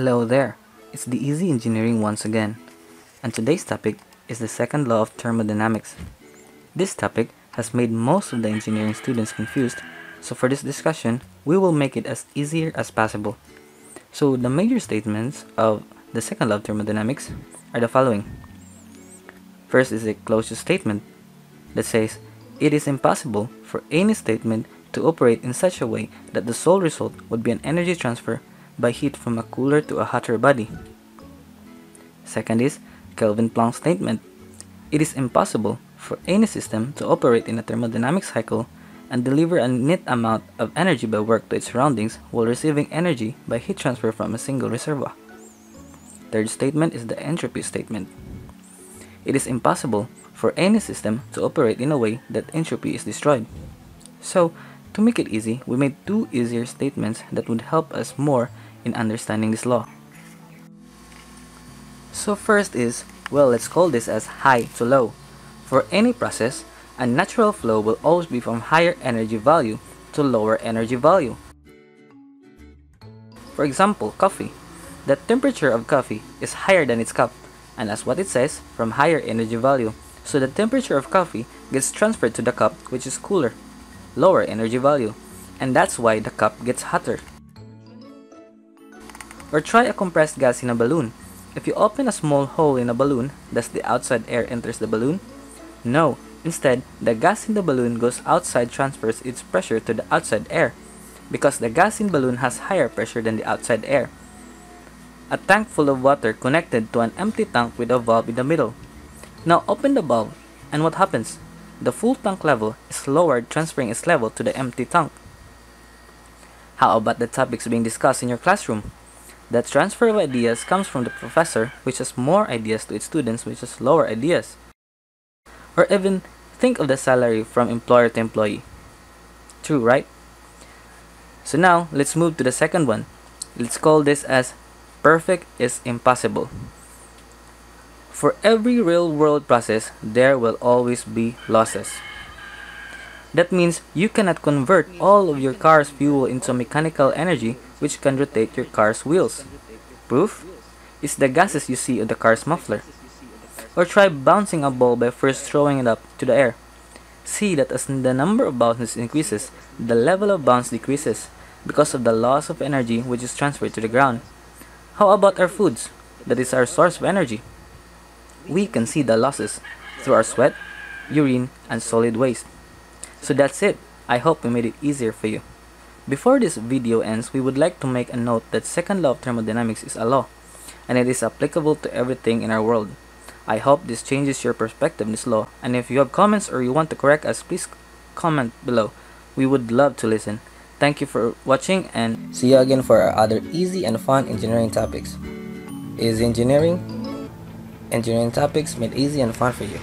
Hello there, it's the Easy Engineering once again, and today's topic is the second law of thermodynamics. This topic has made most of the engineering students confused, so for this discussion, we will make it as easier as possible. So the major statements of the second law of thermodynamics are the following. First is a Clausius statement that says it is impossible for any statement to operate in such a way that the sole result would be an energy transfer by heat from a cooler to a hotter body. Second is Kelvin-Planck statement. It is impossible for any system to operate in a thermodynamic cycle and deliver a net amount of energy by work to its surroundings while receiving energy by heat transfer from a single reservoir. Third statement is the entropy statement. It is impossible for any system to operate in a way that entropy is destroyed. So, to make it easy, we made two easier statements that would help us more in understanding this law. So first is, well let's call this as high to low. For any process, a natural flow will always be from higher energy value to lower energy value. For example, coffee. The temperature of coffee is higher than its cup, and as what it says, from higher energy value. So the temperature of coffee gets transferred to the cup which is cooler, lower energy value, and that's why the cup gets hotter. Or try a compressed gas in a balloon. If you open a small hole in a balloon, does the outside air enters the balloon? No. Instead, the gas in the balloon goes outside transfers its pressure to the outside air because the gas in balloon has higher pressure than the outside air. A tank full of water connected to an empty tank with a valve in the middle. Now open the valve and what happens? The full tank level is lowered transferring its level to the empty tank. How about the topics being discussed in your classroom? That transfer of ideas comes from the professor, which has more ideas to its students, which has lower ideas. Or even think of the salary from employer to employee. True, right? So now, let's move to the second one. Let's call this as perfect is impossible. For every real world process, there will always be losses. That means you cannot convert all of your car's fuel into mechanical energy which can rotate your car's wheels. Proof is the gases you see on the car's muffler. Or try bouncing a ball by first throwing it up to the air. See that as the number of bounces increases, the level of bounce decreases because of the loss of energy which is transferred to the ground. How about our foods? That is our source of energy. We can see the losses through our sweat, urine, and solid waste. So that's it. I hope we made it easier for you. Before this video ends, we would like to make a note that second law of thermodynamics is a law, and it is applicable to everything in our world. I hope this changes your perspective on this law, and if you have comments or you want to correct us, please comment below. We would love to listen. Thank you for watching and see you again for our other easy and fun engineering topics. Is engineering? Engineering topics made easy and fun for you.